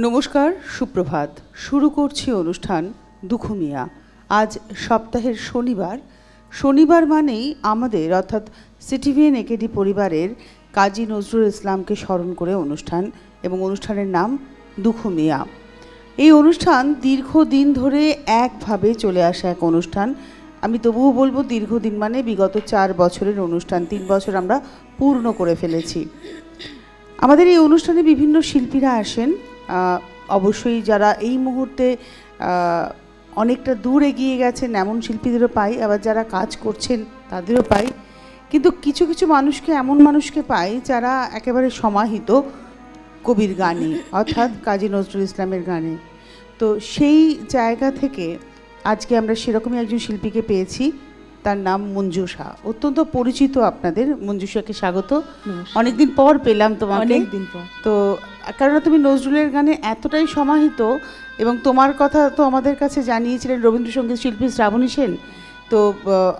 নমস্কার, সুপ্রভাত। শুরু করছি অনুষ্ঠান দুখুমিয়া। আজ সপ্তাহের শনিবার। শনিবার মানেই আমাদের, অর্থাৎ সিটিভিএন একেডি পরিবারের কাজী নজরুল ইসলামকে স্মরণ করে অনুষ্ঠান এবং অনুষ্ঠানের নাম দুখুমিয়া। এই অনুষ্ঠান দীর্ঘদিন ধরে একভাবে চলে আসা এক অনুষ্ঠান। আমি তবুও বলব দীর্ঘদিন মানে বিগত চার বছরের অনুষ্ঠান, তিন বছর আমরা পূর্ণ করে ফেলেছি। আমাদের এই অনুষ্ঠানে বিভিন্ন শিল্পীরা আসেন। অবশ্যই যারা এই মুহূর্তে অনেকটা দূর এগিয়ে গেছেন এমন শিল্পীদেরও পাই আবার যারা কাজ করছেন তাদেরও পাই। কিন্তু কিছু কিছু মানুষকে এমন মানুষকে পাই যারা একেবারে সমাহিত কবির গানে অর্থাৎ কাজী নজরুল ইসলামের গানে। তো সেই জায়গা থেকে আজকে আমরা সেরকমই একজন শিল্পীকে পেয়েছি তার নাম মঞ্জুষা অত্যন্ত পরিচিত আপনাদের মঞ্জুষাকে স্বাগত। অনেকদিন পর পেলাম তোমাকে। অনেকদিন পর। তো কেননা তুমি নজরুলের গানে এতটাই সমাহিত এবং তোমার কথা তো আমাদের কাছে জানিয়েছিলেন রবীন্দ্রসঙ্গীত শিল্পী শ্রাবণী সেন, তো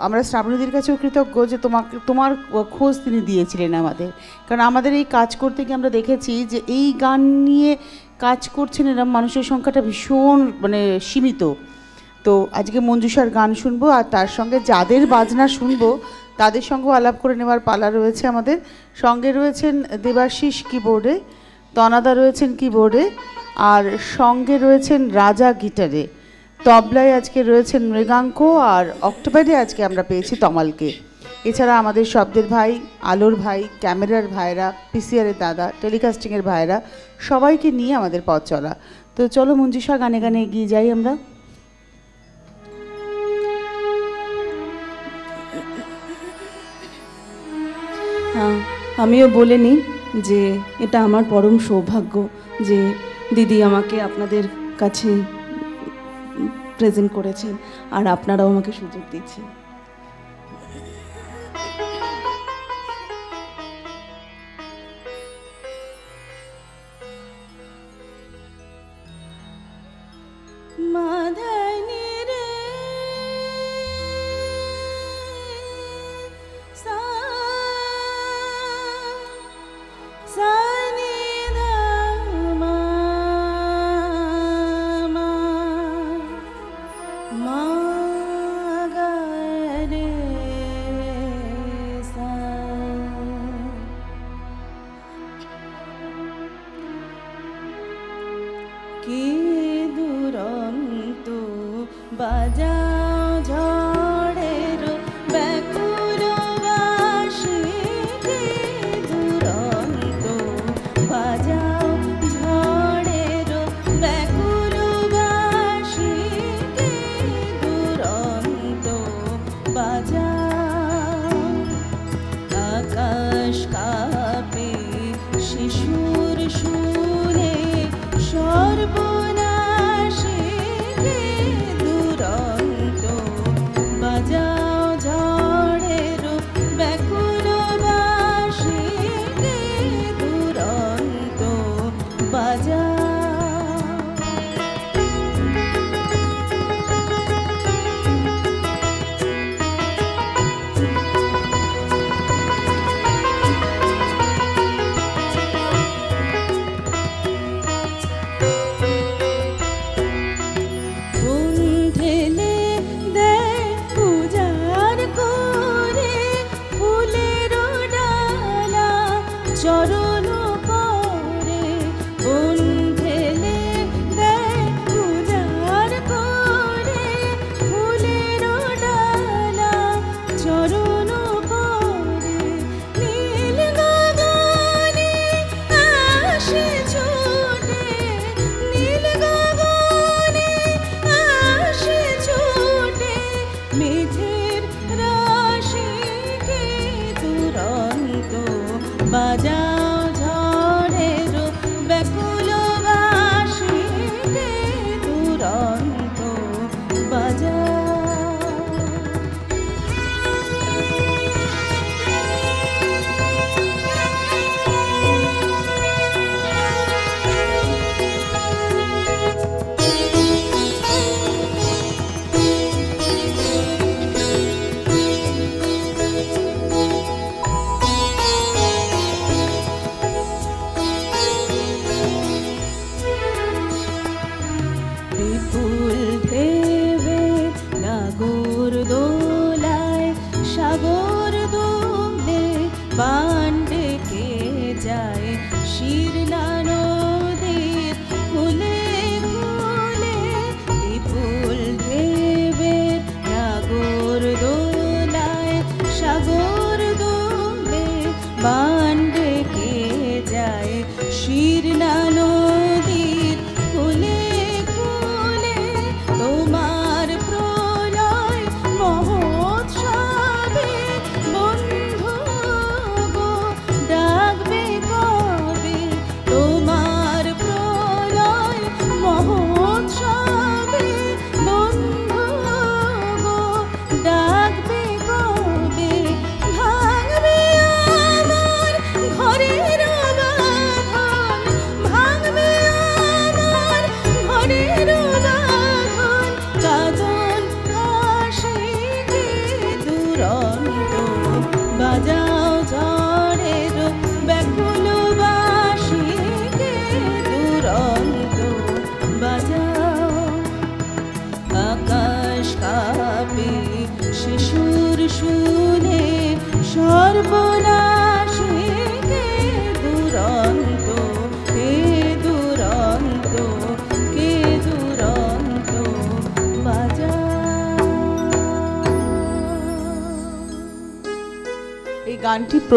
আমরা শ্রাবণীদের কাছেও কৃতজ্ঞ যে তোমাকে, তোমার খোঁজ তিনি দিয়েছিলেন আমাদের। কারণ আমাদের এই কাজ করতে গিয়ে আমরা দেখেছি যে এই গান নিয়ে কাজ করছেন এরম মানুষের সংখ্যাটা ভীষণ মানে সীমিত। তো, আজকে মঞ্জুষার গান শুনব আর তার সঙ্গে যাদের বাজনা শুনব, তাদের সঙ্গেও আলাপ করে নেওয়ার পালা রয়েছে আমাদের। সঙ্গে রয়েছেন দেবাশিস কিবোর্ডে। তনাদা রয়েছেন কিবোর্ডে আর সঙ্গে রয়েছেন রাজা গিটারে তবলায় আজকে রয়েছেন মৃগাঙ্ক, আর অক্টোবরে আজকে আমরা পেয়েছি তমালকে। এছাড়া আমাদের শব্দের ভাই, আলোর ভাই, ক্যামেরার ভাইরা পিসিআরের দাদা, টেলিকাস্টিংয়ের ভাইরা, সবাইকে নিয়ে আমাদের পথ চলা। তো চলো মঞ্জুষা, গানে গানে এগিয়ে যাই আমরা। আমিও বলে নিই যে এটা আমার পরম সৌভাগ্য যে দিদি আমাকে আপনাদের কাছে প্রেজেন্ট করেছেন আর আপনারাও আমাকে সুযোগ দিচ্ছেন।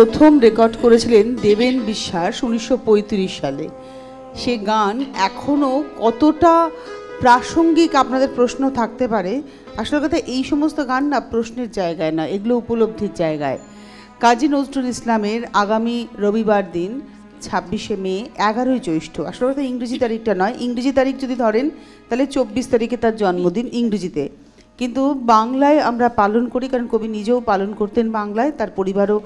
প্রথম রেকর্ড করেছিলেন দেবেন বিশ্বাস উনিশশো পঁয়ত্রিশ সালে। সে গান এখনও কতটা প্রাসঙ্গিক আপনাদের প্রশ্ন থাকতে পারে? আসল কথা এই সমস্ত গান না প্রশ্নের জায়গায় না, এগুলো উপলব্ধির জায়গায়। কাজী নজরুল ইসলামের আগামী রবিবার দিন, ছাব্বিশে মে, এগারোই জ্যৈষ্ঠ। আসলে কথা ইংরেজি তারিখটা নয়, ইংরেজি তারিখ যদি ধরেন, তাহলে চব্বিশ তারিখে তার জন্মদিন ইংরেজিতে। কিন্তু বাংলায় আমরা পালন করি, কারণ কবি নিজেও পালন করতেন বাংলায়, তার পরিবারও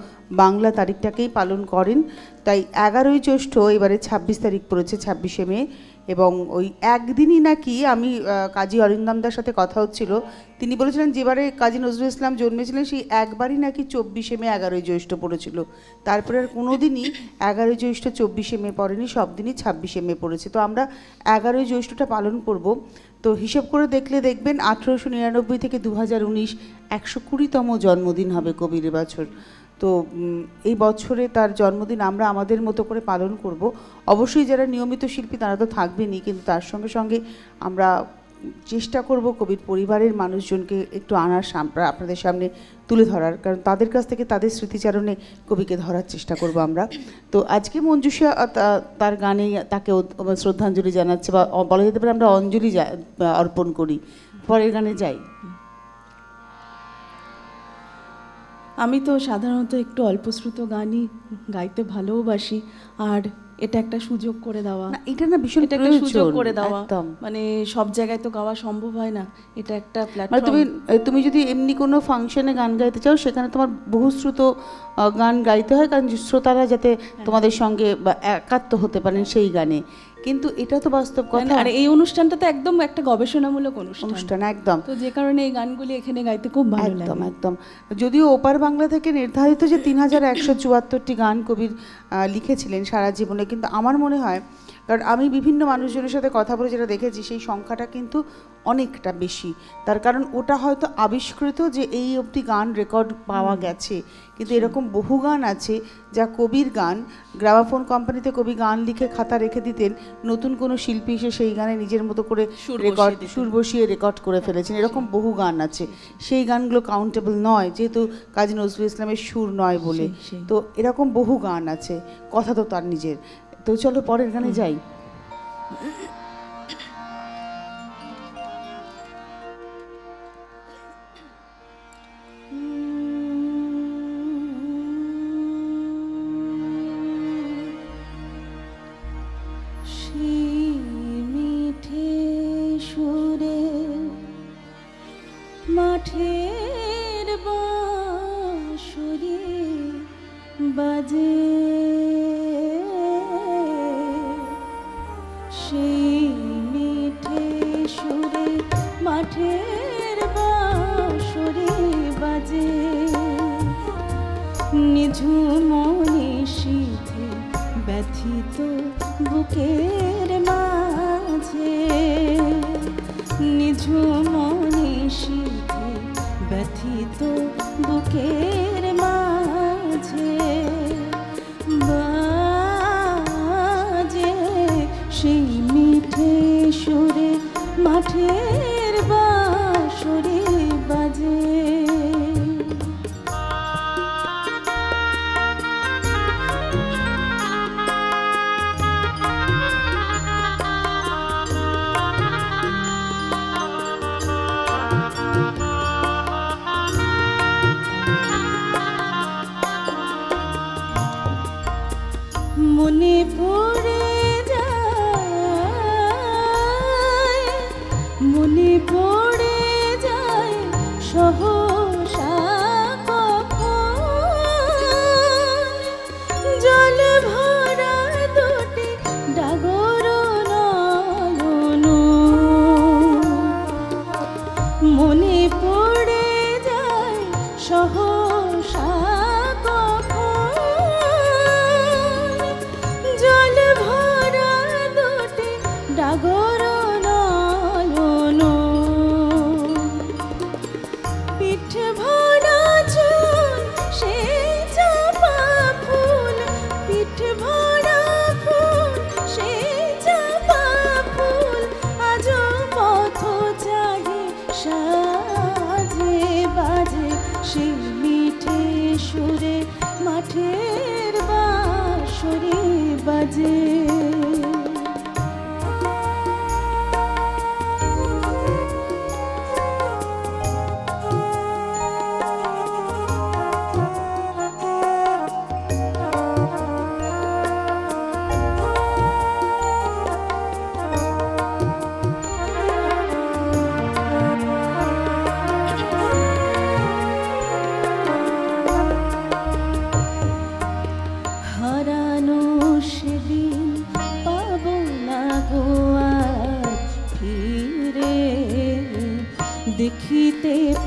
বাংলা তারিখটাকেই পালন করেন। তাই এগারোই জ্যৈষ্ঠ, এবারে ছাব্বিশ তারিখ পড়েছে ছাব্বিশে মে, এবং ওই একদিনই নাকি আমি কাজী অরিন্দমদার সাথে কথা হচ্ছিল। তিনি বলেছিলেন, যেবারে কাজী নজরুল ইসলাম জন্মেছিলেন, সেই একবারই নাকি চব্বিশে মে এগারোই জ্যৈষ্ঠ পড়েছিল। তারপরে আর কোনো দিনই এগারোই জ্যৈষ্ঠ চব্বিশে মে পড়েনি সব দিনই ছাব্বিশে মে পড়েছে। তো আমরা এগারোই জ্যৈষ্ঠটা পালন করব। তো হিসেব করে দেখলে দেখবেন আঠেরোশো নিরানব্বই থেকে দু হাজার উনিশ একশো কুড়িতম জন্মদিন হবে কবির বছর তো এই বছরে তার জন্মদিন আমরা আমাদের মতো করে পালন করব। অবশ্যই যারা নিয়মিত শিল্পী তারা তো থাকবেনই, কিন্তু তার সঙ্গে সঙ্গে আমরা চেষ্টা করব কবির পরিবারের মানুষজনকে একটু আনার আপনাদের সামনে তুলে ধরার। কারণ তাদের কাছ থেকে তাদের স্মৃতিচারণে কবিকে ধরার চেষ্টা করব আমরা। তো আজকে মঞ্জুষা তার গানে তাকে শ্রদ্ধাঞ্জলি জানাচ্ছে বা বলা যেতে পারে আমরা অঞ্জলি অর্পণ করি। পরের গানে যাই। আমি তো সাধারণত একটু অল্পশ্রুত গানই গাইতে ভালোবাসি। আর এটা একটা সুযোগ করে দেওয়া। এটা না বিষয় এটা একটা সুযোগ করে দেওয়া। মানে সব জায়গায় তো গাওয়া সম্ভব হয় না। এটা একটা প্ল্যাটফর্ম তুমি তুমি যদি এমনি কোনো ফাংশনে গান গাইতে চাও সেখানে তোমার বহুশ্রুত গান গাইতে হয় কারণ শ্রোতারা যাতে হ্যাঁ। তোমাদের সঙ্গে বা একাত্ম হতে পারেন সেই গানে। কিন্তু এটা তো বাস্তব কথা। আর এই অনুষ্ঠানটা তো একদম একটা গবেষণামূলক অনুষ্ঠান। অনুষ্ঠান একদম। তো যে কারণে এই গানগুলি এখানে গাইতে খুব ভালো লাগে। একদম। একদম যদিও ওপার বাংলা থেকে নির্ধারিত যে তিন হাজার একশো চুয়াত্তরটি গান কবির লিখেছিলেন সারা জীবনে কিন্তু আমার মনে হয় কারণ আমি বিভিন্ন মানুষজনের সাথে কথা বলে যেটা দেখেছি সেই সংখ্যাটা কিন্তু অনেকটা বেশি। তার কারণ ওটা হয়তো আবিষ্কৃত যে এই অবধি গান রেকর্ড পাওয়া গেছে। কিন্তু এরকম বহু গান আছে যা কবির গান গ্রামাফোন কোম্পানিতে কবি গান লিখে খাতা রেখে দিতেন নতুন কোনো শিল্পী এসে সেই গানে নিজের মতো করে সুর রেকর্ড সুর বসিয়ে রেকর্ড করে ফেলেছেন। এরকম বহু গান আছে। সেই গানগুলো কাউন্টেবল নয় যেহেতু কাজী নজরুল ইসলামের সুর নয় বলে। তো এরকম বহু গান আছে। কথা তো তার নিজের। তো চলো পরের গানে যাই।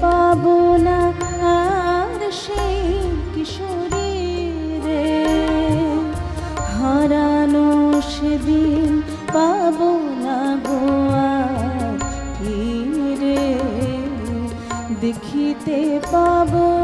পাবো না আর সেই কিশোরী রে সেদিন না দেখিতে পাবো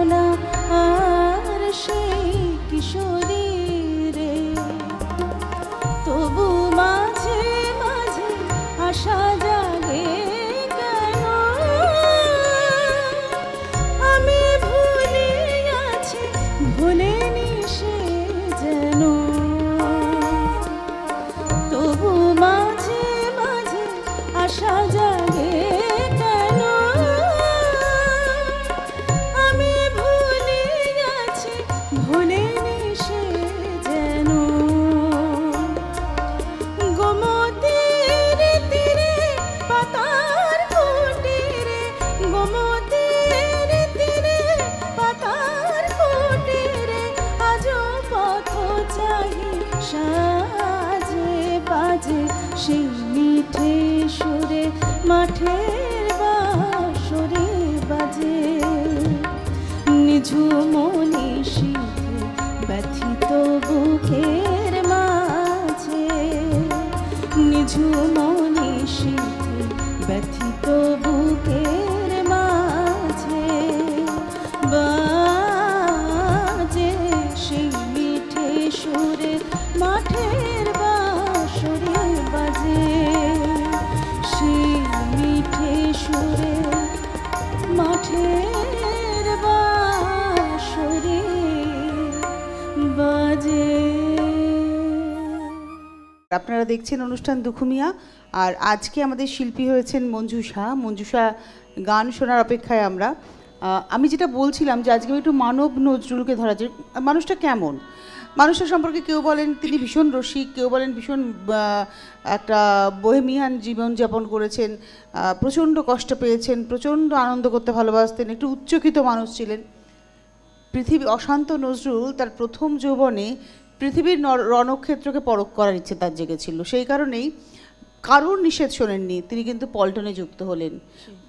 আপনারা দেখছেন অনুষ্ঠান দুখুমিয়া, আর আজকে আমাদের শিল্পী হয়েছেন মঞ্জুষা মঞ্জুষা গান শোনার অপেক্ষায় আমরা। আমি যেটা বলছিলাম যে আজকে একটু মানব নজরুলকে ধরা যে মানুষটা কেমন? মানুষটা সম্পর্কে কেউ বলেন তিনি ভীষণ রসিক, কেউ বলেন ভীষণ একটা বহেমিয়ান জীবনযাপন করেছেন প্রচণ্ড কষ্ট পেয়েছেন, প্রচণ্ড আনন্দ করতে ভালোবাসতেন, একটু উচ্চকিত মানুষ ছিলেন। পৃথিবী অশান্ত নজরুল তার প্রথম যৌবনে পৃথিবীর রণক্ষেত্রকে পরখ করার ইচ্ছে তার জেগেছিল। সেই কারণেই কারোর নিষেধ শোনেননি, তিনি কিন্তু পল্টনে যুক্ত হলেন।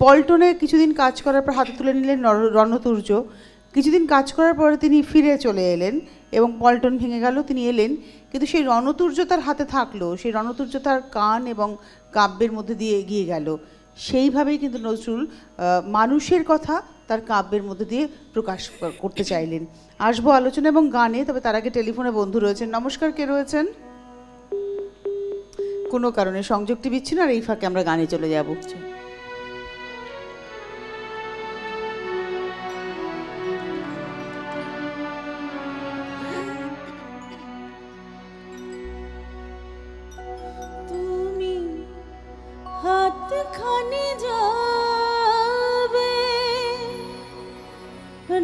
পল্টনে কিছুদিন কাজ করার পর হাতে তুলে নিলেন রণতুর্য। কিছুদিন কাজ করার পরে তিনি ফিরে চলে এলেন এবং পল্টন ভেঙে গেল, তিনি এলেন। কিন্তু সেই রণতুর্য তার হাতে থাকল, সেই রণতুর্য তার কান এবং কাব্যের মধ্যে দিয়ে এগিয়ে গেল। সেইভাবেই কিন্তু নজরুল মানুষের কথা তার কাব্যের মধ্যে দিয়ে প্রকাশ করতে চাইলেন। আসব আলোচনা এবং গানে, তবে তার আগে টেলিফোনে বন্ধু রয়েছেন। নমস্কার, কে রয়েছেন? কোনো কারণে সংযোগটি বিচ্ছিন্ন, আর এই ফাঁকে আমরা গানে চলে যাব।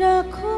রাখো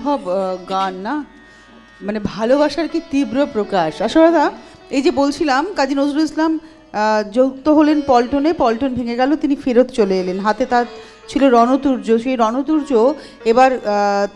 অসম্ভব গান না? মানে ভালোবাসার কি তীব্র প্রকাশ? আসলে এই যে বলছিলাম, কাজী নজরুল ইসলাম যুক্ত হলেন পল্টনে, পল্টন ভেঙে গেল, তিনি ফেরত চলে এলেন। হাতে তার ছিল রণতুর্য, সেই রণতুর্য এবার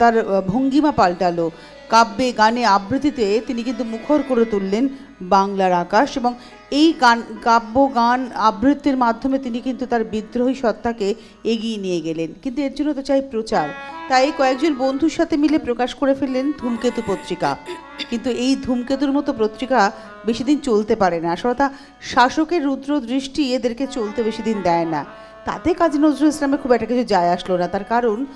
তার ভঙ্গিমা পাল্টালো। কাব্যে গানে আবৃত্তিতে তিনি কিন্তু মুখর করে তুললেন বাংলার আকাশ এবং এই গান, কাব্য গান আবৃত্তির মাধ্যমে তিনি কিন্তু তার বিদ্রোহী সত্তাকে এগিয়ে নিয়ে গেলেন। কিন্তু এর জন্য তো চাই প্রচার। তাই কয়েকজন বন্ধুর সাথে মিলে প্রকাশ করে ফেললেন ধূমকেতু পত্রিকা। কিন্তু এই ধূমকেতুর মতো পত্রিকা বেশি দিন চলতে পারে না। আসলে তা শাসকের রুদ্র দৃষ্টি এদেরকে চলতে বেশি দিন দেয় না। তাতে কাজী নজরুল ইসলামের খুব একটা কিছু যায় আসলো না। তার কারণ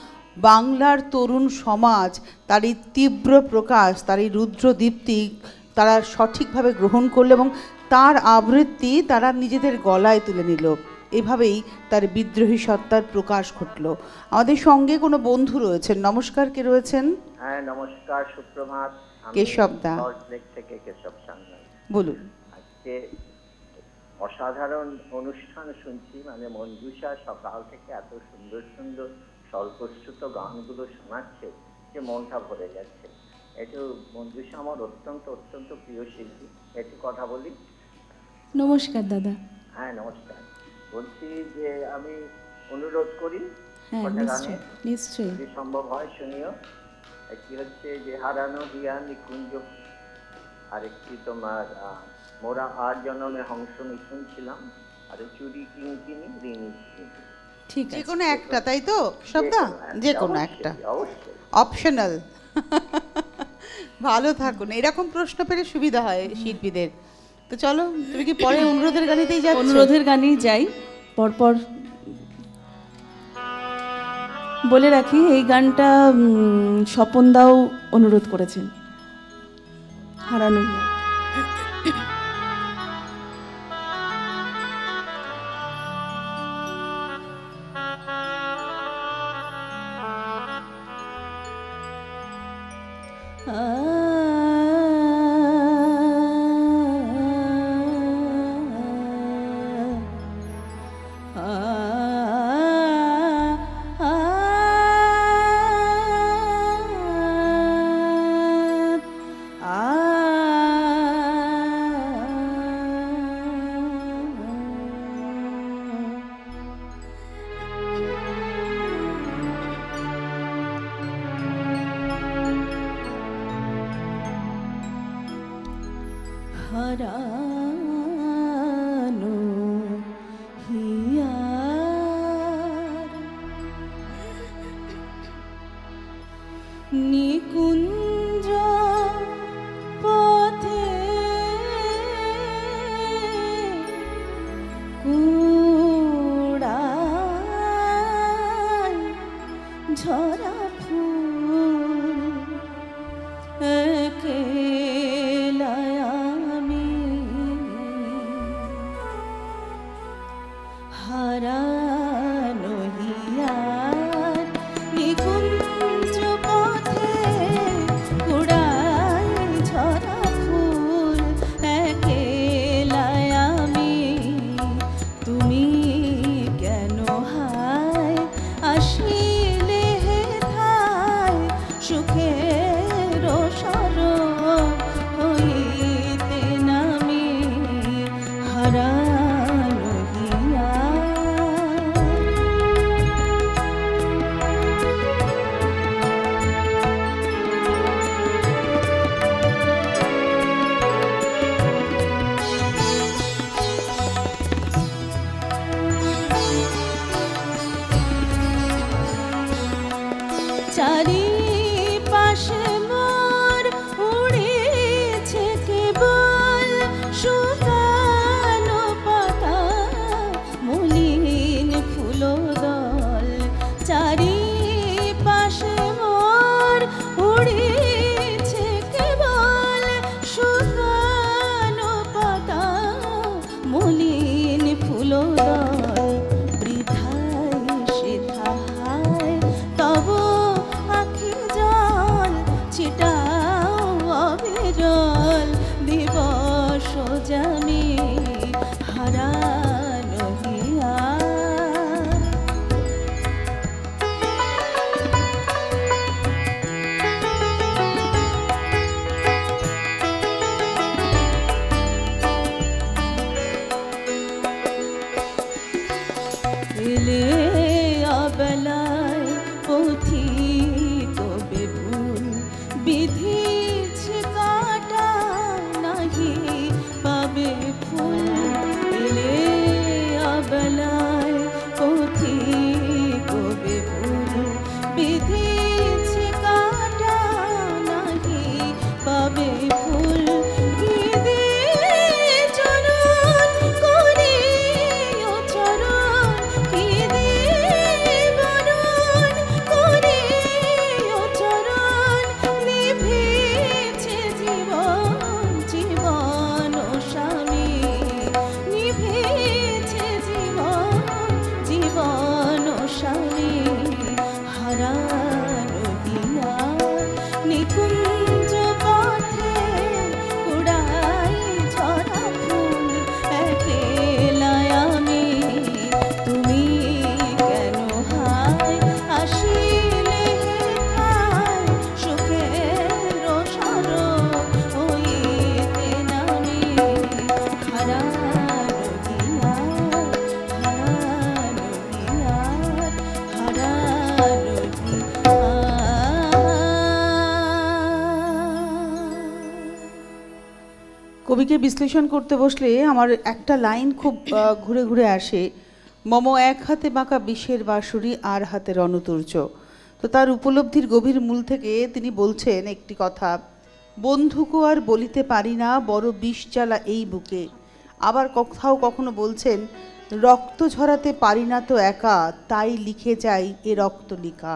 বাংলার তরুণ সমাজ তার এই তীব্র প্রকাশ তার এই রুদ্র দীপ্তি তারা সঠিকভাবে গ্রহণ করল এবং তার আবৃত্তি তারা নিজেদের গলায় তুলে নিল। এভাবেই তার বিদ্রোহী সত্তার প্রকাশ ঘটলো। আমাদের সঙ্গে কোনো বন্ধু রয়েছেন? নমস্কার কে রয়েছেন? হ্যাঁ নমস্কার সুপ্রভাত। কেশব দা। থেকে কেশব বলুন। আজকে অসাধারণ অনুষ্ঠান শুনছি। মানে মঞ্জুষা সকাল থেকে এত সুন্দর সুন্দর স্বল্পশ্রুত গানগুলো শোনাচ্ছে যে মনটা ভরে যাচ্ছে। একটু মঞ্জুষা আমার অত্যন্ত অত্যন্ত প্রিয় শিল্পী। একটু কথা বলি? নমস্কার দাদা। হ্যাঁ নমস্কার। বলছি যে আমি অনুরোধ করি হ্যাঁ নিশ্চয়ই যদি সম্ভব হয় শুনিও। একটি হচ্ছে যে হারানো হিয়া নিকুঞ্জ। আরেকটি তোমার মোরা আর জন্মে হংস মিশন ছিলাম। আর চুরি কিঙ্কিনি ঋণী। ঠিক যে কোনো একটা তাই তো? শব্দা যে কোনো একটা। অপশনাল ভালো থাকুন। এরকম প্রশ্ন পেলে সুবিধা হয় শিল্পীদের। তো চলো তুমি কি পরে অনুরোধের গানিতেই যাচ্ছ? অনুরোধের গানেই যাই। পরপর বলে রাখি এই গানটা উম, স্বপনদাও অনুরোধ করেছেন। হারানো হারানো কবিকে বিশ্লেষণ করতে বসলে আমার একটা লাইন খুব ঘুরে ঘুরে আসে, মম এক হাতে বাঁকা বিষের বাঁশুরি, আর হাতে রণতুর্য। তো তার উপলব্ধির গভীর মূল থেকে তিনি বলছেন একটি কথা, বন্ধুকো আর বলিতে পারি না, বড় বিষ জ্বালা এই বুকে। আবার কোথাও কখনো বলছেন, রক্ত ঝরাতে পারি না তো একা, তাই লিখে যাই এ রক্ত লিখা।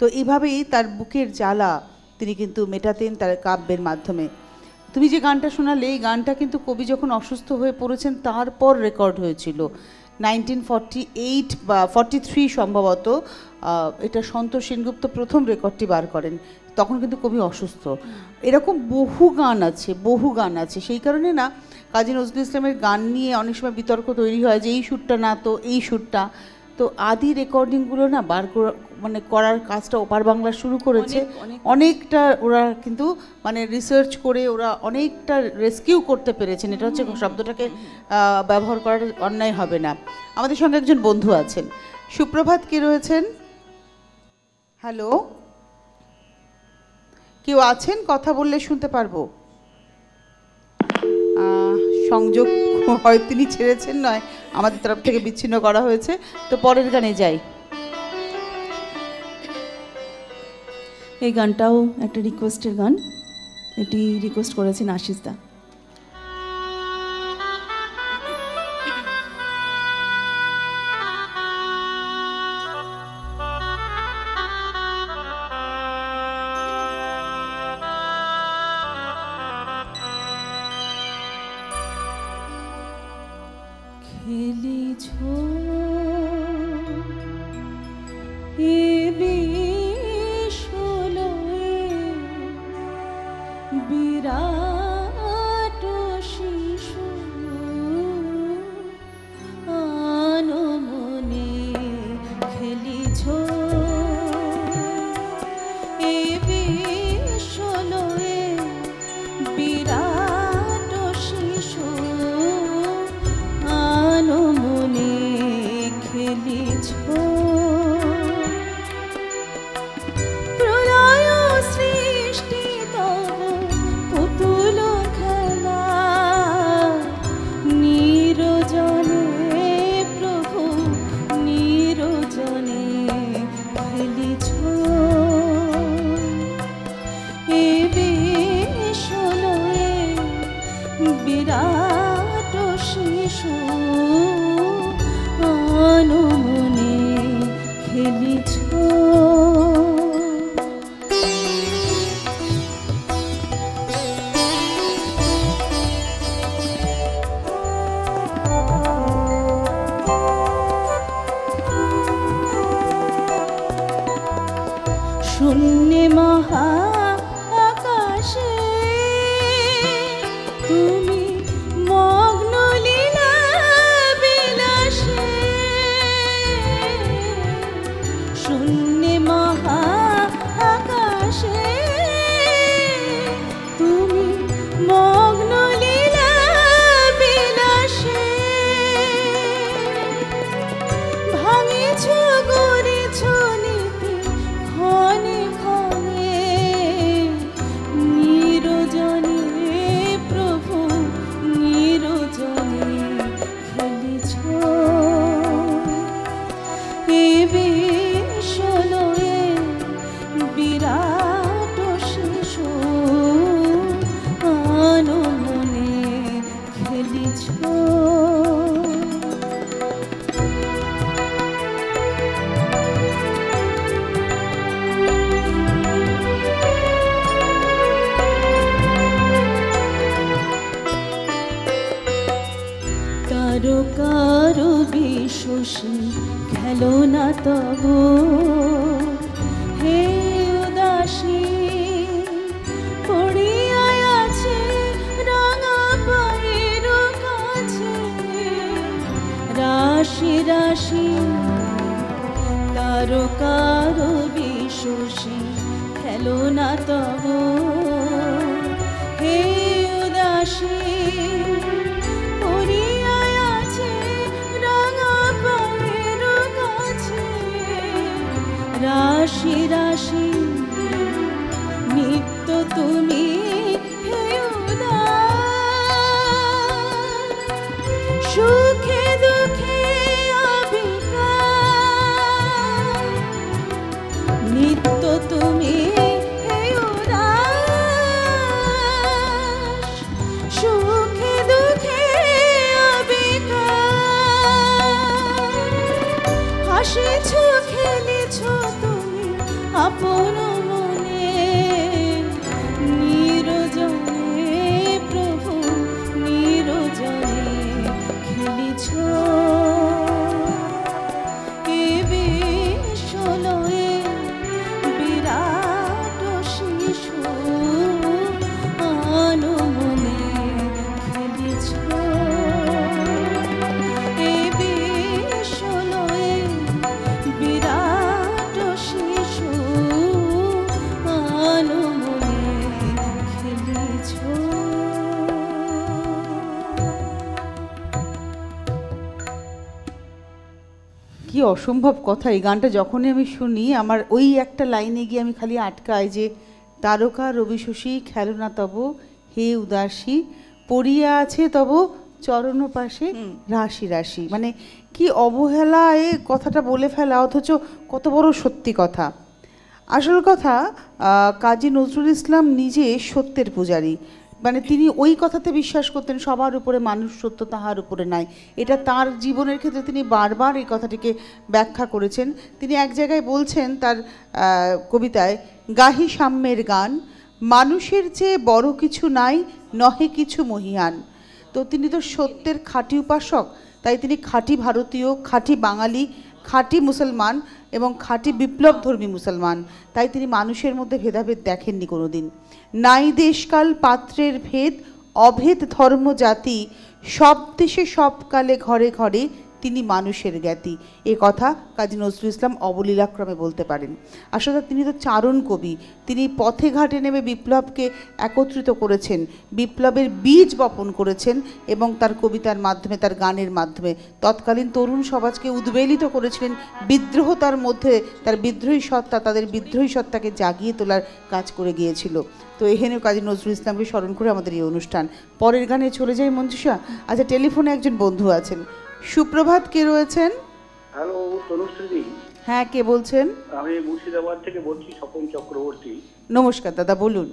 তো এভাবেই তার বুকের জ্বালা তিনি কিন্তু মেটাতেন তার কাব্যের মাধ্যমে। তুমি যে গানটা শোনালে, এই গানটা কিন্তু কবি যখন অসুস্থ হয়ে পড়েছেন, তারপর রেকর্ড হয়েছিল। নাইনটিন ফর্টি এইট বা ফর্টি থ্রি সম্ভবত এটা সন্তোষ সেনগুপ্ত প্রথম রেকর্ডটি বার করেন। তখন কিন্তু কবি অসুস্থ। এরকম বহু গান আছে, বহু গান আছে। সেই কারণে না, কাজী নজরুল ইসলামের গান নিয়ে অনেক সময় বিতর্ক তৈরি হয় যে, এই সুরটা না তো, এই সুরটা। তো আদি রেকর্ডিংগুলো না বার মানে করার কাজটা ওপার বাংলা শুরু করেছে। অনেক- অনেক- অনেকটা ওরা কিন্তু মানে রিসার্চ করে ওরা অনেকটা রেস্কিউ করতে পেরেছেন। এটা হচ্ছে শব্দটাকে ব্যবহার করার অন্যায় হবে না। আমাদের সঙ্গে একজন বন্ধু আছেন। সুপ্রভাত কে রয়েছেন? হ্যালো কেউ আছেন? কথা বললে শুনতে পারব। সংযোগ হয়, তিনি ছেড়েছেন নয়, আমাদের তরফ থেকে বিচ্ছিন্ন করা হয়েছে। তো পরের গানে যাই। এই গানটাও একটা রিকোয়েস্টের গান। এটি রিকোয়েস্ট করেছেন আশিস দা। অসম্ভব কথা। এই গানটা যখনই আমি শুনি আমার ওই একটা লাইনে গিয়ে আমি খালি আটকাই যে তারকা রবি শশী খেলনা তব হে উদাসী পড়িয়া আছে তব চরণ পাশে রাশি রাশি। মানে কি অবহেলায় কথাটা বলে ফেলা অথচ কত বড় সত্যি কথা। আসল কথা কাজী নজরুল ইসলাম নিজে সত্যের পূজারী। মানে তিনি ওই কথাতে বিশ্বাস করতেন, সবার উপরে মানুষ সত্য তাহার উপরে নাই। এটা তার জীবনের ক্ষেত্রে তিনি বারবার এই কথাটিকে ব্যাখ্যা করেছেন। তিনি এক জায়গায় বলছেন তার কবিতায়, গাহি সাম্যের গান, মানুষের চেয়ে বড় কিছু নাই, নহে কিছু মহিয়ান। তো তিনি তো সত্যের খাঁটি উপাসক, তাই তিনি খাঁটি ভারতীয়, খাঁটি বাঙালি খাঁটি মুসলমান এবং খাঁটি বিপ্লবধর্মী মুসলমান। তাই তিনি মানুষের মধ্যে ভেদাভেদ দেখেননি কোনোদিন। নাই দেশকাল পাত্রের ভেদ, অভেদ ধর্ম জাতি, সব দেশে সবকালে ঘরে ঘরে তিনি মানুষের জ্ঞাতি। এ কথা কাজী নজরুল ইসলাম অবলীলাক্রমে বলতে পারেন। আসলে তিনি তো চারণ কবি। তিনি পথে ঘাটে নেমে বিপ্লবকে একত্রিত করেছেন, বিপ্লবের বীজ বপন করেছেন এবং তার কবিতার মাধ্যমে, তার গানের মাধ্যমে। তৎকালীন তরুণ সমাজকে উদ্বেলিত করেছিলেন বিদ্রোহ, তার মধ্যে তার বিদ্রোহী সত্তা, তাদের বিদ্রোহী সত্তাকে জাগিয়ে তোলার কাজ করে গিয়েছিল। তো এখানেও কাজী নজরুল ইসলামকে স্মরণ করে আমাদের এই অনুষ্ঠান। পরের গানে চলে যাই মঞ্জুষা। আচ্ছা টেলিফোনে একজন বন্ধু আছেন। সুপ্রভাত কে রয়েছেন? হ্যালো তনুশ্রী। হ্যাঁ কে বলছেন? আমি মুর্শিদাবাদ থেকে বলছি স্বপন চক্রবর্তী। নমস্কার দাদা বলুন।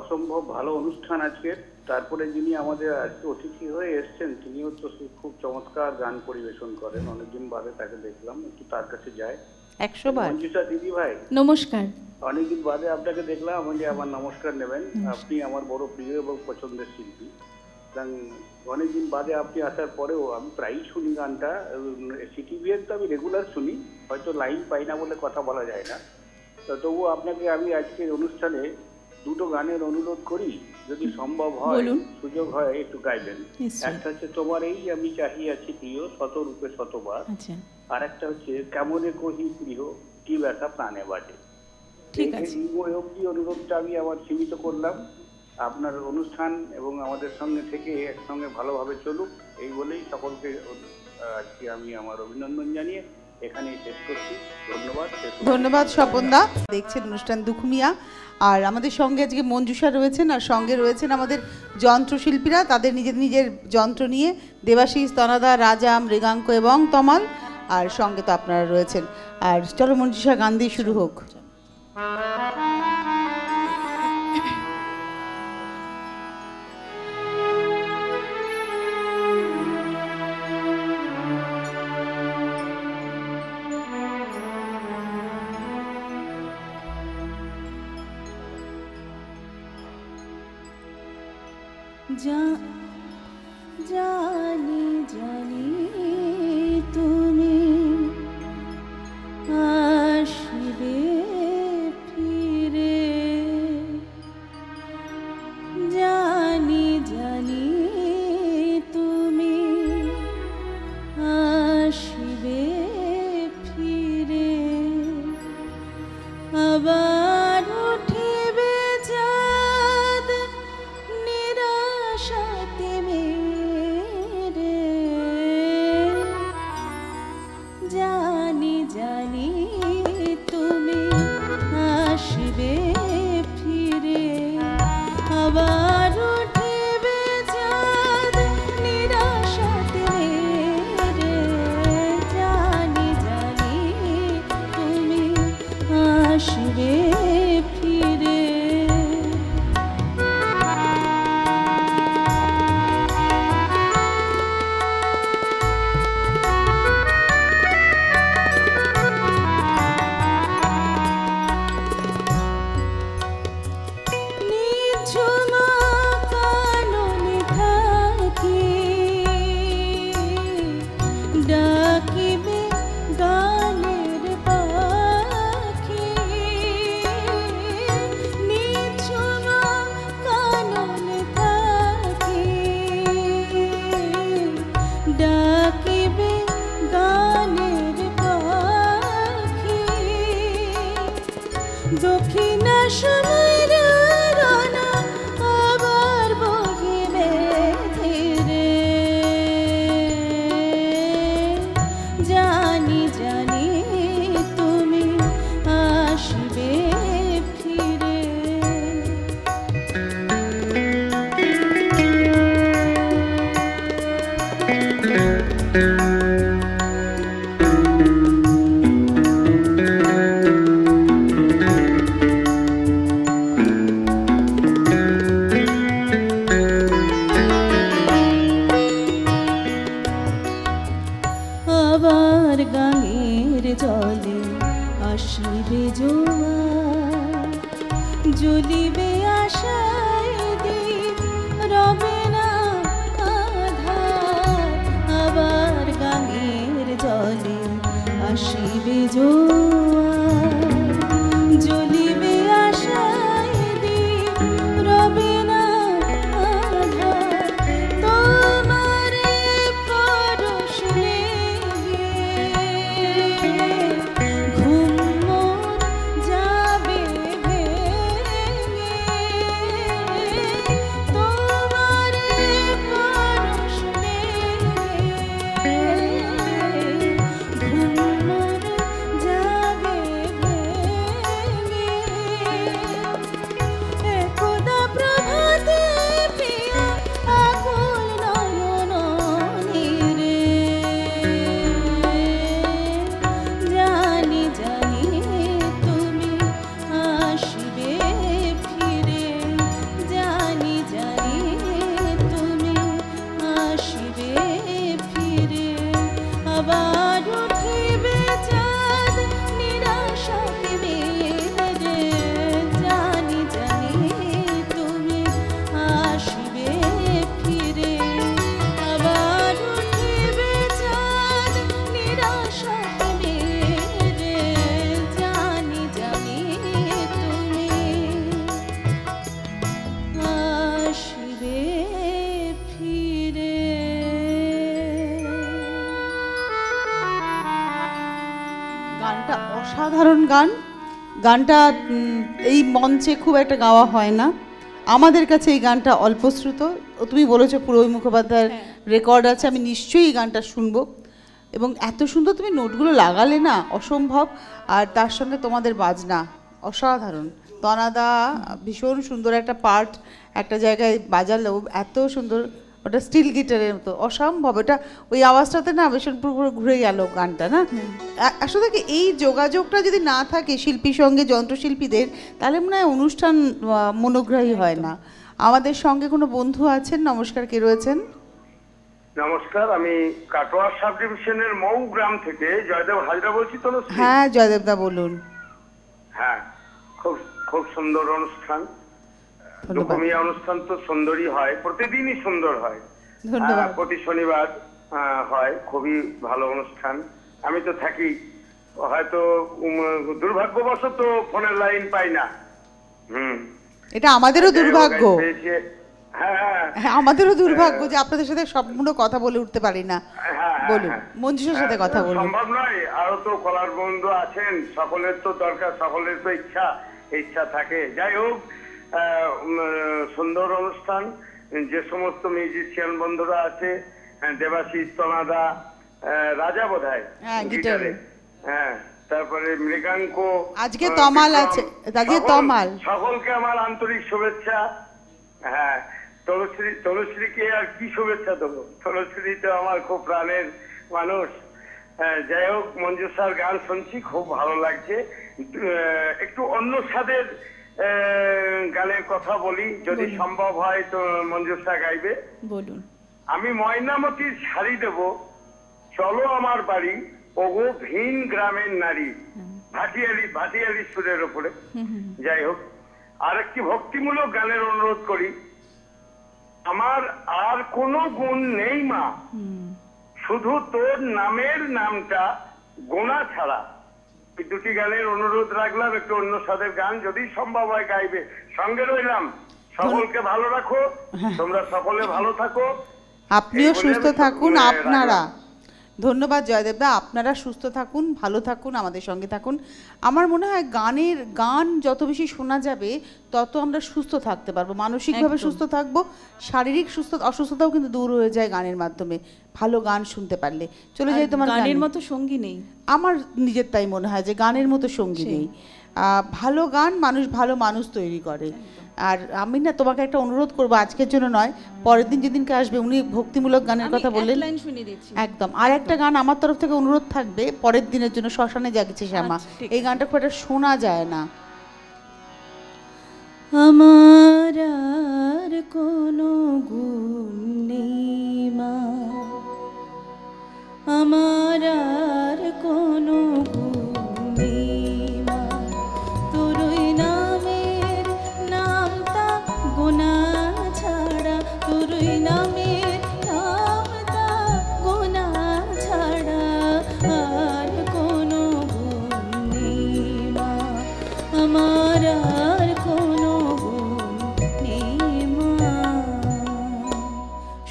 অসম্ভব ভালো অনুষ্ঠান আজকে তারপরে যিনি আমাদের আজকে অতিথি হয়ে এসছেন তিনিও তো খুব চমৎকার গান পরিবেশন করেন। অনেকদিন বাদে তাকে দেখলাম একটু তার কাছে যাই। একশো বার মঞ্জুষা দিদি ভাই নমস্কার। অনেকদিন বাদে আপনাকে দেখলাম আমাকে আমার নমস্কার নেবেন। আপনি আমার বড় প্রিয় এবং পছন্দের শিল্পী। সুতরাং অনেকদিন বাদে আপনি আসার পরেও আমি প্রায়ই শুনি গানটা। সিটিভিএন তো আমি রেগুলার শুনি হয়তো লাইন পাই না বলে কথা বলা যায় না। তো তবুও আপনাকে আমি আজকের অনুষ্ঠানে দুটো গানের অনুরোধ করি যদি সম্ভব হয় সুযোগ হয় একটু গাইবেন। একটা হচ্ছে তোমার এই আমি চাহি আছি প্রিয় শতরূপে শতবার আচ্ছা। আর একটা হচ্ছে কেমনে কহি প্রিয় কি ব্যথা প্রাণে বাটে ঠিক আছে। অনুরোধটা আমি আমার সীমিত করলাম। আপনার অনুষ্ঠান এবং আমাদের সঙ্গে থেকে একসঙ্গে ভালোভাবে চলুক, এই বলেই সকলকে আজকে আমি আমার অভিনন্দন জানিয়ে এখানেই শেষ করছি। ধন্যবাদ। ধন্যবাদ, স্বপনদা। দেখছেন অনুষ্ঠান দুখুমিয়া। আর আমাদের সঙ্গে আজকে মঞ্জুষা রয়েছেন, আর সঙ্গে রয়েছেন আমাদের যন্ত্রশিল্পীরা, তাদের নিজের নিজের যন্ত্র নিয়ে দেবাশিস, তনাদা, রাজা, মৃগাঙ্ক এবং তমাল, আর সঙ্গে তো আপনারা রয়েছেন। আর চলো মঞ্জুষা, গান দিয়ে শুরু হোক। গানটা এই মঞ্চে খুব একটা গাওয়া হয় না। আমাদের কাছে এই গানটা অল্পশ্রুত। তুমি বলেছ পুরোই মুখোপাধ্যায়ের রেকর্ড আছে আমি নিশ্চয়ই এই গানটা শুনব। এবং এত সুন্দর তুমি নোটগুলো লাগালে না অসম্ভব। আর তার সঙ্গে তোমাদের বাজনা অসাধারণ। তনাদা ভীষণ সুন্দর একটা পার্ট একটা জায়গায় বাজালো এত সুন্দর ওটা স্টিল গিটারের মতো অসম্ভব। এটা ওই আওয়াজটাতে না ভীষণ পুরো পুরো ঘুরে গেল গানটা না? আসলে কি এই যোগাযোগটা যদি না থাকে শিল্পীর সঙ্গে যন্ত্রশিল্পীদের তাহলে মনে হয় অনুষ্ঠান মনোগ্রাহী হয় না। আমাদের সঙ্গে কোনো বন্ধু আছেন? নমস্কার কে রয়েছেন? নমস্কার আমি কাটোয়া সাব ডিভিশনের মৌ গ্রাম থেকে জয়দেব হাজরা বলছি তো হ্যাঁ জয়দেবদা বলুন। হ্যাঁ খুব খুব সুন্দর অনুষ্ঠান। ধন্যবাদ। অনুষ্ঠান তো সুন্দরই হয় প্রতিদিনই সুন্দর হয়। ধন্যবাদ। প্রতি শনিবার হয় খুবই ভালো অনুষ্ঠান। আমি তো থাকি। হয়তো দুর্ভাগ্যবশত ফোনের লাইন পাই না। হুম। এটা আমাদেরও দুর্ভাগ্য। হোক, পেয়েছে। হ্যাঁ হ্যাঁ। হ্যাঁ আমাদেরও দুর্ভাগ্য যে আপনাদের সাথে সম্পূর্ণ কথা বলে উঠতে পারি না। বলুন। মঞ্জুষার সাথে কথা বলুন। সম্ভব নয়। আরও তো কলার বন্ধু আছেন সকলের তো দরকার সকলের তো ইচ্ছা ইচ্ছা থাকে। যাই হোক সুন্দর অনুষ্ঠান যে সমস্ত মিউজিশিয়ান বন্ধুরা আছে হ্যাঁ, দেবাশিস তনাদা রাজা বোধহয় হ্যাঁ, গিটারে। গিটারে। হ্যাঁ তারপরে মৃগাঙ্ক আজকে তমাল আছে, আজকে তমাল। সকলকে আমার আন্তরিক শুভেচ্ছা হ্যাঁ তনুশ্রী তনুশ্রীকে আর কি শুভেচ্ছা দেবো তনুশ্রী তো আমার খুব প্রাণের মানুষ হ্যাঁ, যাই হোক মঞ্জুসার গান শুনছি খুব ভালো লাগছে একটু অন্য স্বাদের গানের কথা বলি যদি সম্ভব হয় তো মঞ্জুসা গাইবে। বলুন। আমি ময়নামতির শাড়ি দেব চলো আমার বাড়ি ওগো ভিন গ্রামের নারী ভাটিয়ালি ভাটিয়ালি সুরের ওপরে যাই হোক আর একটি ভক্তিমূলক গানের অনুরোধ করি। আমার আর কোনো গুণ নেই মা। শুধু তোর নামের নামটা গোনা ছাড়া। দুটি গানের অনুরোধ রাখলাম একটু অন্য স্বাদের গান? যদি সম্ভব হয় গাইবে। সঙ্গে রইলাম। সকলকে ভালো রাখো। তোমরা সকলে ভালো থাকো। আপনিও সুস্থ থাকুন। আপনারা। ধন্যবাদ জয়দেবদা আপনারা সুস্থ থাকুন ভালো থাকুন আমাদের সঙ্গে থাকুন। আমার মনে হয় গানের গান যত বেশি শোনা যাবে তত আমরা সুস্থ থাকতে পারব। মানসিকভাবে সুস্থ থাকব শারীরিক সুস্থ অসুস্থতাও কিন্তু দূর হয়ে যায় গানের মাধ্যমে। ভালো গান শুনতে পারলে। চলে যাই তোমার গানের মতো সঙ্গী নেই। আমার নিজের তাই মনে হয় যে গানের মতো সঙ্গী নেই। ভালো গান মানুষ ভালো মানুষ তৈরি করে। আর আমি না তোমাকে একটা অনুরোধ করব আজকের জন্য নয় পরের দিন যেদিনকে আসবে উনি ভক্তিমূলক গানের কথা বললেন। একদম। আর একটা গান আমার তরফ থেকে অনুরোধ থাকবে পরের দিনের জন্য শ্মশানে জাগছে শ্যামা। আচ্ছা, এই গানটা খুব একটা শোনা যায় না। আমার আর কোনো গুণ নেই মা। আমার আর কোনো গুণ ছাড়া ছাড়া আর কোনো কোনো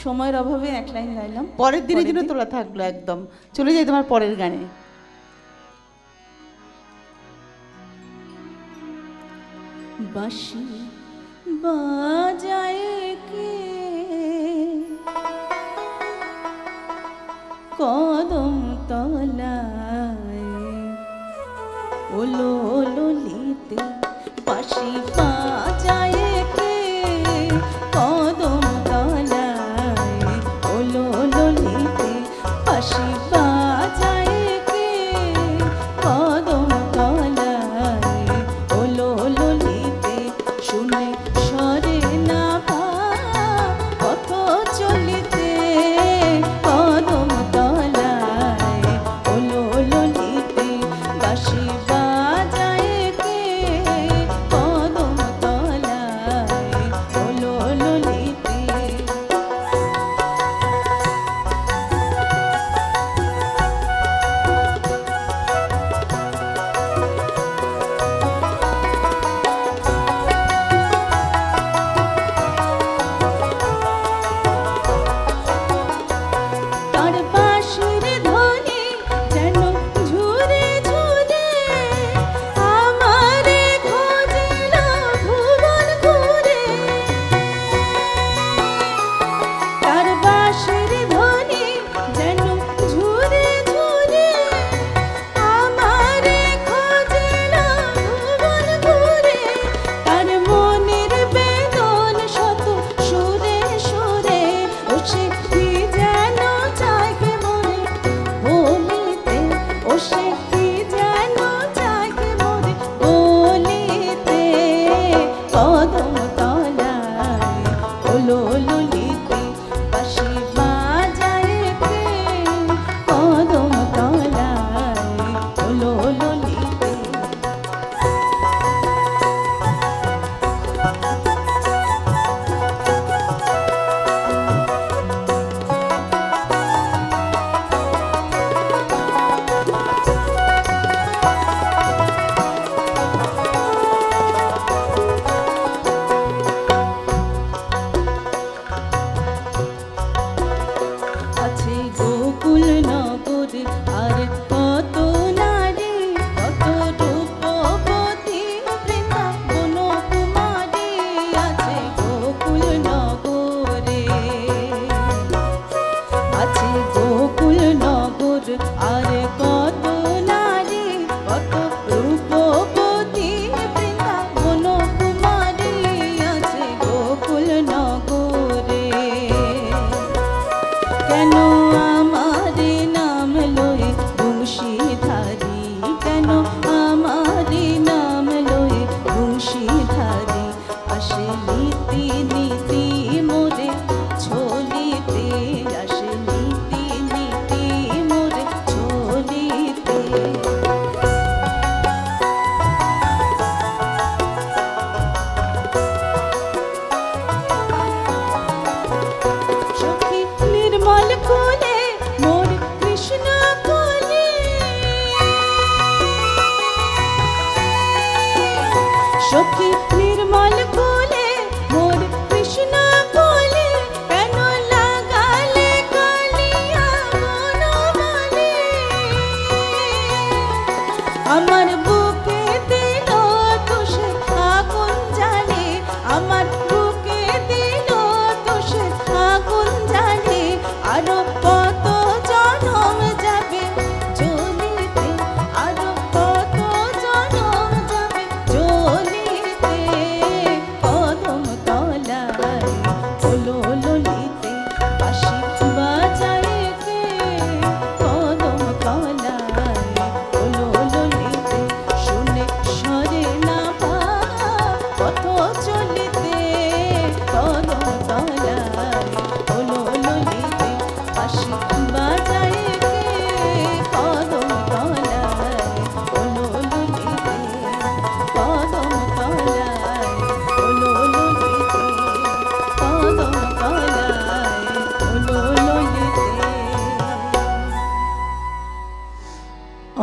সময়ের অভাবে এক লাইন গাইলাম। পরের দিনের জন্য তোলা থাকল একদম। চলে যাই তোমার পরের গানে। বাসী বাজায় কে কদম তলায় ওলো ললিতে পাশি বাজায়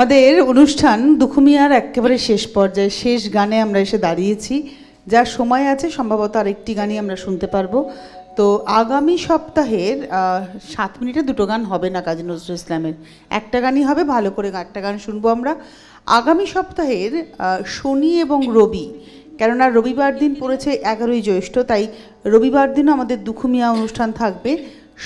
আমাদের অনুষ্ঠান দুখুমিয়ার একেবারে শেষ পর্যায়ে, শেষ গানে আমরা এসে দাঁড়িয়েছি। যার সময় আছে, সম্ভবত আরেকটি গানই আমরা শুনতে পারব। তো আগামী সপ্তাহের সাত মিনিটে দুটো গান হবে না কাজী নজরুল ইসলামের। একটা গানই হবে, ভালো করে একটা গান শুনব আমরা। আগামী সপ্তাহের শনি এবং রবি, কেননা রবিবার দিন পড়েছে এগারোই জ্যৈষ্ঠ, তাই রবিবার দিনও আমাদের দুখুমিয়া অনুষ্ঠান থাকবে।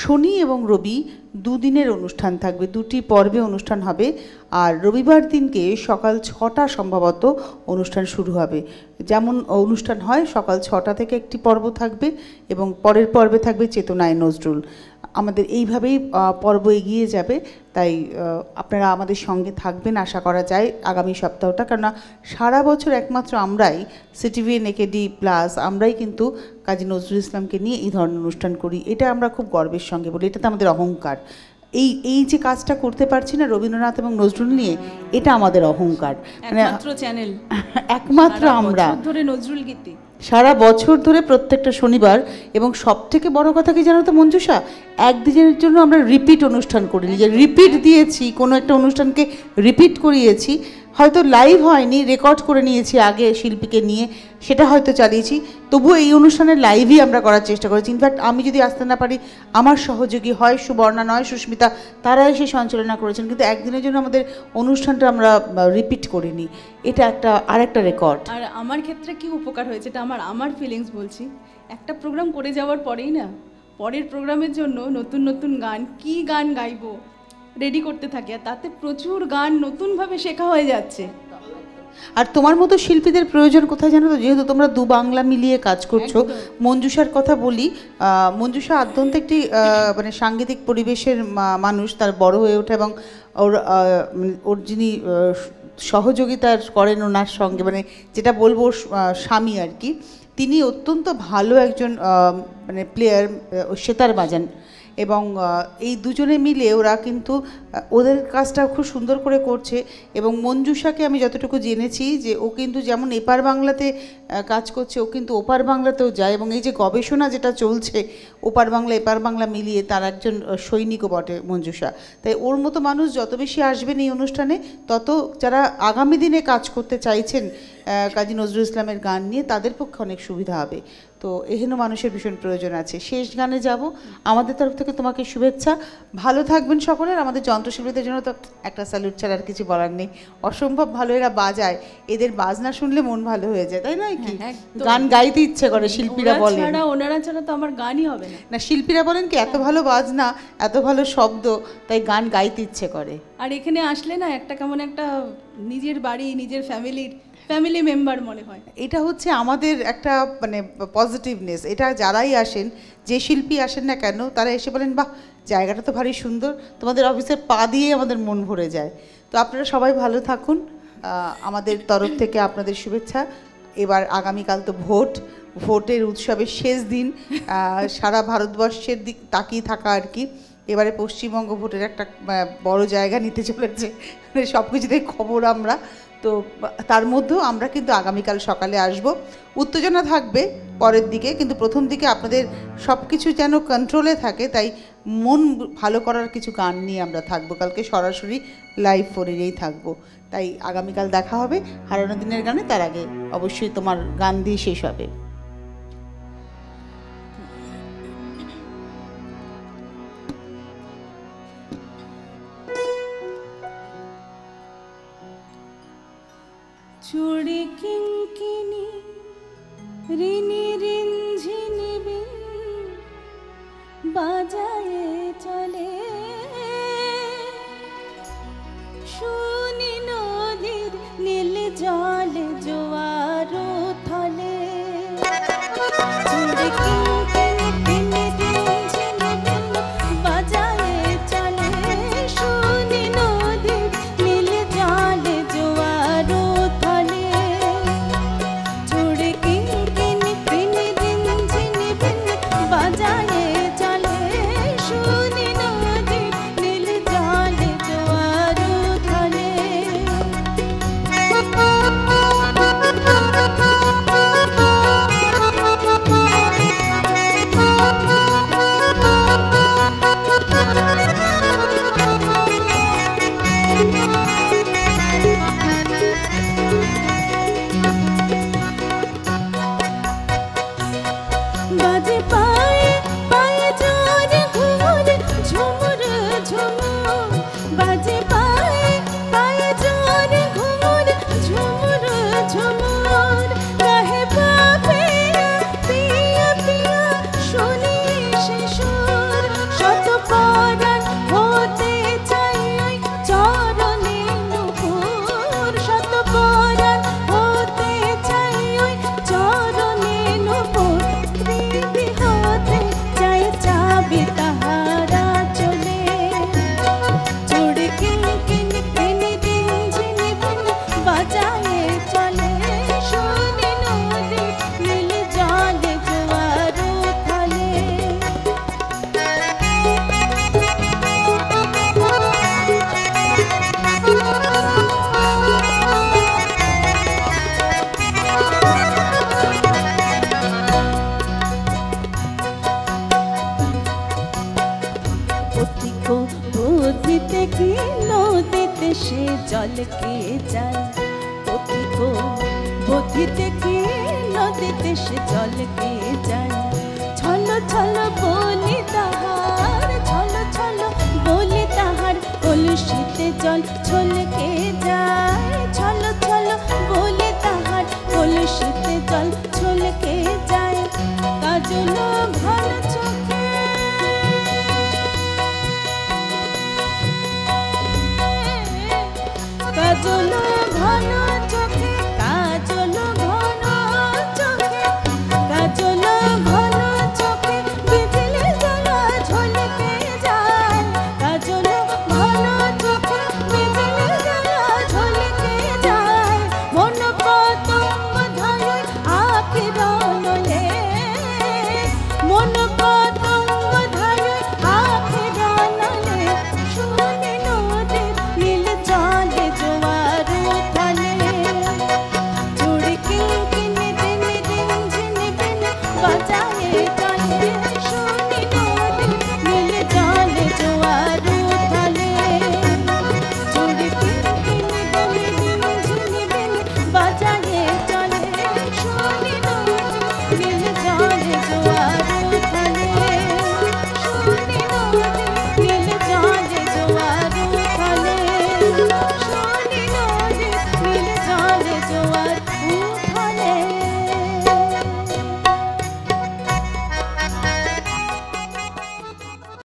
শনি এবং রবি দুদিনের অনুষ্ঠান থাকবে, দুটি পর্বে অনুষ্ঠান হবে আর রবিবার দিনকে সকাল ছটা সম্ভবত অনুষ্ঠান শুরু হবে। যেমন অনুষ্ঠান হয়, সকাল ছটা থেকে একটি পর্ব থাকবে এবং পরের পর্বে থাকবে চেতনায় নজরুল। আমাদের এইভাবেই পর্ব এগিয়ে যাবে। তাই আপনারা আমাদের সঙ্গে থাকবেন আশা করা যায় আগামী সপ্তাহটা। কেননা সারা বছর একমাত্র আমরাই সিটিভিএন একেডি প্লাস আমরাই কিন্তু কাজী নজরুল ইসলামকে নিয়ে এই ধরনের অনুষ্ঠান করি। এটা আমরা খুব গর্বের সঙ্গে বলি। এটাতে আমাদের অহংকার। এই এই যে কাজটা করতে পারছি না রবীন্দ্রনাথ এবং নজরুল নিয়ে এটা আমাদের অহংকার। মানে একমাত্র চ্যানেল একমাত্র আমরা। ধরে নজরুল গীতি। সারা বছর ধরে প্রত্যেকটা শনিবার এবং সব থেকে বড় কথা কি জানো তো মঞ্জুষা? একদিনের জন্য আমরা রিপিট অনুষ্ঠান করিনি যে রিপিট দিয়েছি, কোনো একটা অনুষ্ঠানকে রিপিট করিয়েছি। হয়তো লাইভ হয়নি রেকর্ড করে নিয়েছি আগে শিল্পীকে নিয়ে, সেটা হয়তো চালিয়েছি। তবুও এই অনুষ্ঠানের লাইভই আমরা করার চেষ্টা করেছি। ইনফ্যাক্ট আমি যদি আসতে না পারি, আমার সহযোগী হয় সুবর্ণা নয়, সুস্মিতা, তারা এসে সঞ্চালনা করেছেন। কিন্তু একদিনের জন্য আমাদের অনুষ্ঠানটা আমরা রিপিট করিনি। এটা একটা, আরেকটা রেকর্ড আর আমার ক্ষেত্রে কি উপকার হয়েছে, এটা আমার আমার ফিলিংস বলছি। একটা প্রোগ্রাম করে যাওয়ার পরেই না, পরের প্রোগ্রামের জন্য নতুন নতুন গান, কি গান গাইবো? রেডি করতে থাকি আর তাতে প্রচুর গান নতুনভাবে শেখা হয়ে যাচ্ছে। আর তোমার মতো শিল্পীদের প্রয়োজন কোথায় জানো তো? যেহেতু তোমরা দু বাংলা মিলিয়ে কাজ করছ। মঞ্জুষার কথা বলি মঞ্জুষা আদ্যন্ত একটি মানে সাংগীতিক পরিবেশের মানুষ তার বড় হয়ে ওঠে এবং ওর মানে ওর যিনি আহ, সহযোগিতা করেন ওনার সঙ্গে মানে যেটা বলব স্বামী আর কি তিনি অত্যন্ত ভালো একজন মানে প্লেয়ার সেতার বাজান। এবং এই দুজনে মিলে ওরা কিন্তু ওদের কাজটা খুব সুন্দর করে করছে এবং মঞ্জুষাকে আমি যতটুকু জেনেছি যে ও কিন্তু যেমন এপার বাংলাতে কাজ করছে, ও কিন্তু ওপার বাংলাতেও যায় এবং এই যে গবেষণা যেটা চলছে ওপার বাংলা, এপার বাংলা মিলিয়ে তার একজন সৈনিকও বটে মঞ্জুষা। তাই ওর মতো মানুষ যত বেশি আসবেন এই অনুষ্ঠানে, তত যারা আগামী দিনে কাজ করতে চাইছেন কাজী নজরুল ইসলামের গান নিয়ে তাদের পক্ষে অনেক সুবিধা হবে। তো এহেন মানুষের ভীষণ প্রয়োজন আছে। শেষ গানে যাব। আমাদের তরফ থেকে তোমাকে শুভেচ্ছা। ভালো থাকবেন সকলের। আমাদের যন্ত্রশিল্পীদের জন্য তো একটা স্যালুট ছাড়া আর কিছু বলার নেই। অসম্ভব ভালো এরা বাজায়। এদের বাজনা শুনলে মন ভালো হয়ে যায় তাই না কি? হ্যাঁ, গান গাইতে ইচ্ছে করে শিল্পীরা বলেন। ছাড়া ওনারা ছাড়া তো আমার গানই হবে না। না শিল্পীরা বলেন কি এত ভালো বাজনা এত ভালো শব্দ তাই গান গাইতে ইচ্ছে করে। আর এখানে আসলে না একটা কেমন একটা নিজের বাড়ি নিজের ফ্যামিলির ফ্যামিলি মেম্বার মনে হয়। এটা হচ্ছে আমাদের একটা মানে পজিটিভনেস এটা যারাই আসেন, যে শিল্পী আসেন না কেন, তারা এসে বলেন, বাহ, জায়গাটা তো ভারী সুন্দর। তোমাদের অফিসের পা দিয়ে আমাদের মন ভরে যায়। তো আপনারা সবাই ভালো থাকুন। আমাদের তরফ থেকে আপনাদের শুভেচ্ছা। এবার আগামীকাল তো ভোট। ভোটের উৎসবের শেষ দিন। সারা ভারতবর্ষের দিক, তাকিয়ে থাকা আর কি। এবারে পশ্চিমবঙ্গ ভোটের একটা বড় জায়গা নিতে চলেছে। সব কিছুতেই খবর আমরা। তো তার মধ্যেও আমরা কিন্তু আগামীকাল সকালে আসব। উত্তেজনা থাকবে পরের দিকে, কিন্তু প্রথম দিকে আপনাদের সব কিছু যেন কন্ট্রোলে থাকে, তাই মন ভালো করার কিছু গান নিয়ে আমরা থাকব। কালকে সরাসরি লাইভ ফোনেরই থাকব। তাই আগামীকাল দেখা হবে হারানো দিনের গানে, তার আগে অবশ্যই তোমার গান দিয়ে শেষ হবে। চুড়ি কিঙ্কিনি রিনি রিঞ্ঝিনি বাজায়ে চলে। শুনি নদীর নীল জল জোয়ার থলে। চুড়ি সে জলকে যায়? পথিক বধিতে কি নদীতে সে জলকে যায়? ছল ছল বলি তাহার, ছল ছল বলি তাহার কলুষিতে জল ছলকে যায়?